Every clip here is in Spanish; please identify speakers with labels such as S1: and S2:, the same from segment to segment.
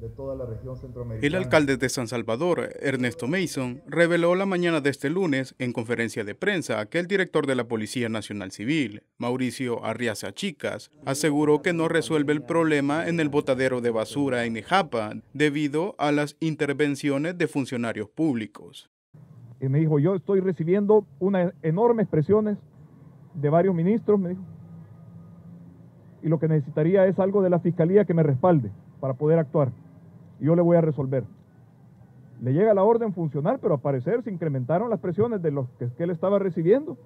S1: de toda la región centroamericana.
S2: El alcalde de San Salvador, Ernesto Mason, reveló la mañana de este lunes en conferencia de prensa que el director de la Policía Nacional Civil, Mauricio Arriaza Chicas, aseguró que no resuelve el problema en el botadero de basura en Nejapa debido a las intervenciones de funcionarios públicos.
S3: Y me dijo, yo estoy recibiendo unas enormes presiones de varios ministros, me dijo, y lo que necesitaría es algo de la fiscalía que me respalde para poder actuar. Yo le voy a resolver. Le llega la orden funcional, pero al parecer se incrementaron las presiones de los que, él estaba recibiendo.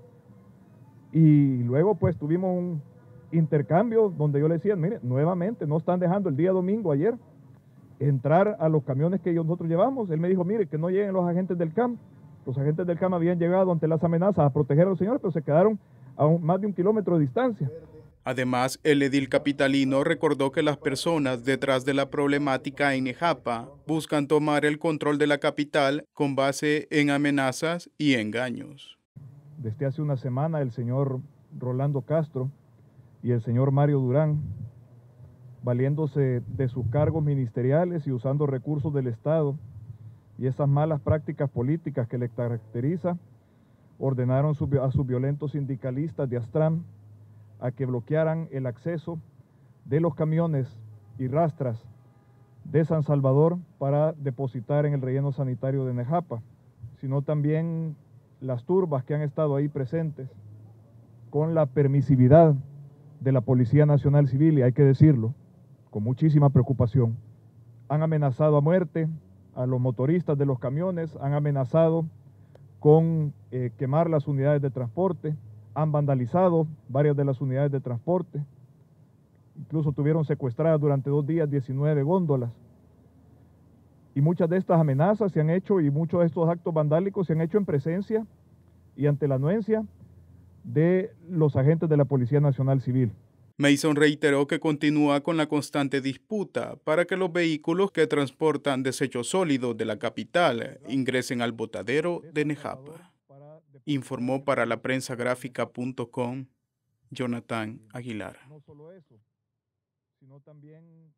S3: Y luego pues tuvimos un intercambio donde yo le decía, mire, nuevamente no están dejando el día domingo ayer entrar a los camiones que nosotros llevamos. Él me dijo, mire, que no lleguen los agentes del CAM. Los agentes del CAM habían llegado ante las amenazas a proteger a los señores, pero se quedaron a más de un kilómetro de distancia.
S2: Además, el edil capitalino recordó que las personas detrás de la problemática en Ejapa buscan tomar el control de la capital con base en amenazas y engaños.
S3: Desde hace una semana el señor Rolando Castro y el señor Mario Durán, valiéndose de sus cargos ministeriales y usando recursos del Estado y esas malas prácticas políticas que le caracteriza, ordenaron a sus violentos sindicalistas de Astram a que bloquearan el acceso de los camiones y rastras de San Salvador para depositar en el relleno sanitario de Nejapa, sino también las turbas que han estado ahí presentes con la permisividad de la Policía Nacional Civil, y hay que decirlo, con muchísima preocupación. Han amenazado a muerte a los motoristas de los camiones, han amenazado con eh, quemar las unidades de transporte, han vandalizado varias de las unidades de transporte, incluso tuvieron secuestradas durante dos días 19 góndolas. Y muchas de estas amenazas se han hecho y muchos de estos actos vandálicos se han hecho en presencia y ante la anuencia de los agentes de la Policía Nacional Civil.
S2: Mason reiteró que continúa con la constante disputa para que los vehículos que transportan desechos sólidos de la capital ingresen al botadero de Nejapa informó para la prensa gráfica.com Jonathan Aguilar.
S3: No solo eso, sino también